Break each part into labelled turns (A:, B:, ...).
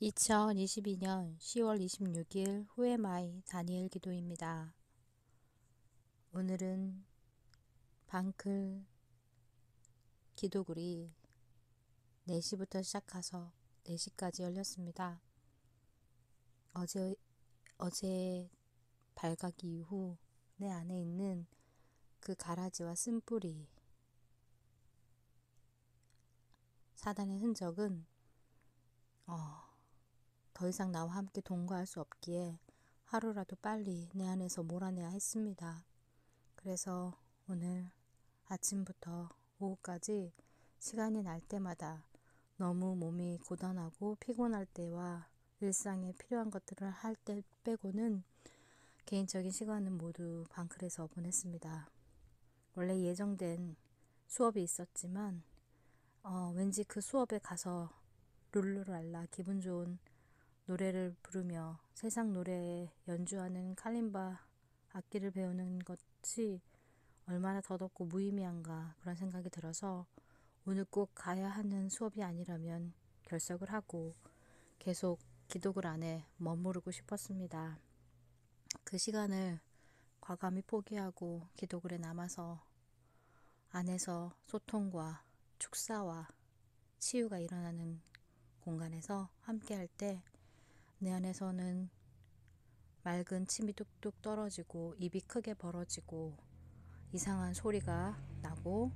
A: 2022년 10월 26일 후에마이 다니엘 기도입니다. 오늘은 방클 기도굴이 4시부터 시작해서 4시까지 열렸습니다. 어제, 어제 발각 이후 내 안에 있는 그 가라지와 쓴뿌리 사단의 흔적은 어, 더 이상 나와 함께 동거할 수 없기에 하루라도 빨리 내 안에서 몰아내야 했습니다. 그래서 오늘 아침부터 오후까지 시간이 날 때마다 너무 몸이 고단하고 피곤할 때와 일상에 필요한 것들을 할 때 빼고는 개인적인 시간은 모두 방클에서 보냈습니다. 원래 예정된 수업이 있었지만 어, 왠지 그 수업에 가서 룰루랄라 기분 좋은 노래를 부르며 세상 노래에 연주하는 칼림바 악기를 배우는 것이 얼마나 더덥고 무의미한가 그런 생각이 들어서 오늘 꼭 가야 하는 수업이 아니라면 결석을 하고 계속 기독을 안에 머무르고 싶었습니다. 그 시간을 과감히 포기하고 기독을에 남아서 안에서 소통과 축사와 치유가 일어나는 공간에서 함께 할 때 내 안에서는 맑은 침이 뚝뚝 떨어지고 입이 크게 벌어지고 이상한 소리가 나고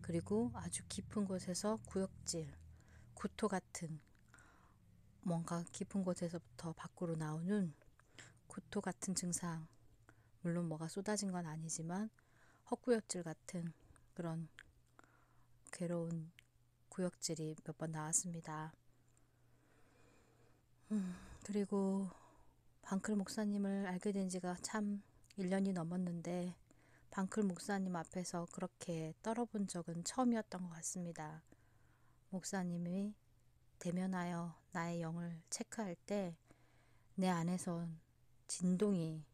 A: 그리고 아주 깊은 곳에서 구역질, 구토 같은 뭔가 깊은 곳에서부터 밖으로 나오는 구토 같은 증상 물론 뭐가 쏟아진 건 아니지만 헛구역질 같은 그런 괴로운 구역질이 몇 번 나왔습니다. 음, 그리고 방클 목사님을 알게 된 지가 참 1년이 넘었는데 방클 목사님 앞에서 그렇게 떨어본 적은 처음이었던 것 같습니다. 목사님이 대면하여 나의 영을 체크할 때 내 안에선 진동이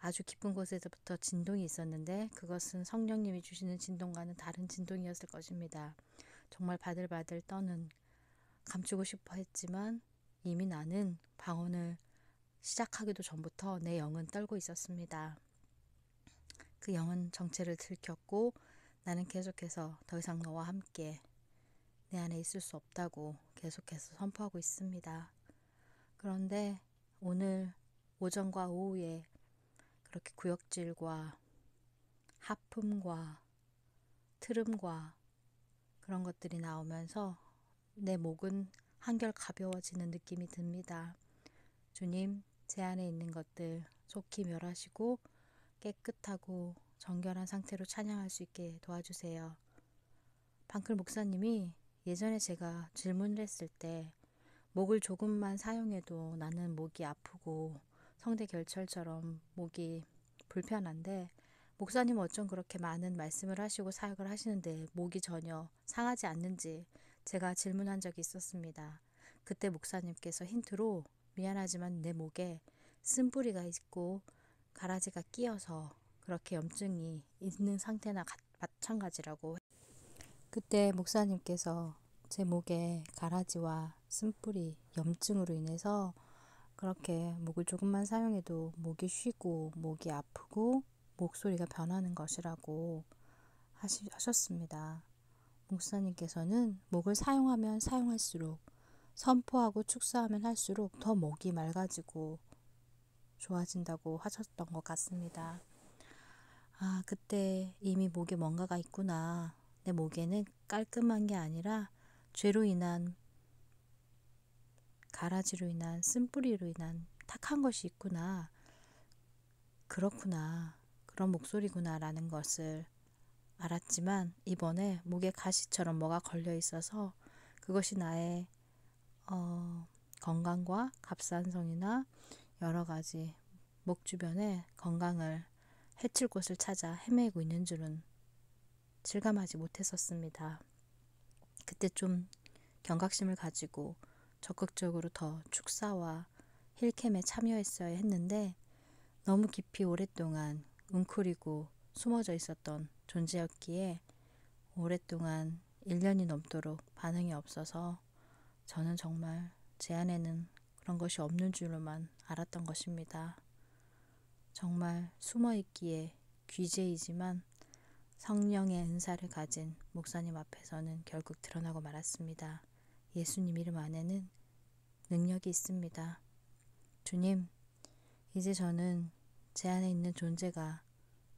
A: 아주 깊은 곳에서부터 진동이 있었는데 그것은 성령님이 주시는 진동과는 다른 진동이었을 것입니다. 정말 바들바들 떠는 감추고 싶어 했지만 이미 나는 방언을 시작하기도 전부터 내 영은 떨고 있었습니다. 그 영은 정체를 들켰고 나는 계속해서 더 이상 너와 함께 내 안에 있을 수 없다고 계속해서 선포하고 있습니다. 그런데 오늘 오전과 오후에 그렇게 구역질과 하품과 트름과 그런 것들이 나오면서 내 목은 한결 가벼워지는 느낌이 듭니다. 주님, 제 안에 있는 것들 속히 멸하시고 깨끗하고 정결한 상태로 찬양할 수 있게 도와주세요. 방클 목사님이 예전에 제가 질문을 했을 때 목을 조금만 사용해도 나는 목이 아프고 성대 결절처럼 목이 불편한데 목사님 어쩜 그렇게 많은 말씀을 하시고 사역을 하시는데 목이 전혀 상하지 않는지 제가 질문한 적이 있었습니다. 그때 목사님께서 힌트로 미안하지만 내 목에 쓴뿌리가 있고 가라지가 끼어서 그렇게 염증이 있는 상태나 마찬가지라고 그때 목사님께서 제 목에 가라지와 쓴뿌리 염증으로 인해서 그렇게 목을 조금만 사용해도 목이 쉬고 목이 아프고 목소리가 변하는 것이라고 하시, 하셨습니다. 목사님께서는 목을 사용하면 사용할수록 선포하고 축사하면 할수록 더 목이 맑아지고 좋아진다고 하셨던 것 같습니다. 아, 그때 이미 목에 뭔가가 있구나. 내 목에는 깔끔한 게 아니라 죄로 인한 가라지로 인한 쓴뿌리로 인한 탁한 것이 있구나. 그렇구나. 그런 목소리구나. 라는 것을 알았지만 이번에 목에 가시처럼 뭐가 걸려 있어서 그것이 나의 어, 건강과 갑산성이나 여러 가지 목 주변에 건강을 해칠 곳을 찾아 헤매고 있는 줄은 실감하지 못했었습니다. 그때 좀 경각심을 가지고 적극적으로 더 축사와 힐캠에 참여했어야 했는데 너무 깊이 오랫동안 웅크리고 숨어져 있었던 존재였기에 오랫동안 1년이 넘도록 반응이 없어서 저는 정말 제 안에는 그런 것이 없는 줄로만 알았던 것입니다. 정말 숨어 있기에 귀재이지만 성령의 은사를 가진 목사님 앞에서는 결국 드러나고 말았습니다. 예수님 이름 안에는 능력이 있습니다. 주님, 이제 저는 제 안에 있는 존재가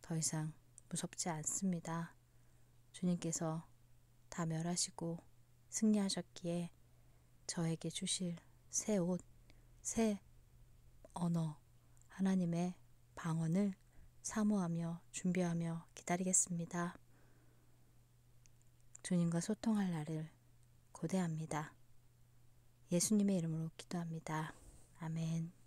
A: 더 이상 무섭지 않습니다. 주님께서 다 멸하시고 승리하셨기에 저에게 주실 새 옷, 새 언어, 하나님의 방언을 사모하며 준비하며 기다리겠습니다. 주님과 소통할 날을 고대합니다. 예수님의 이름으로 기도합니다. 아멘.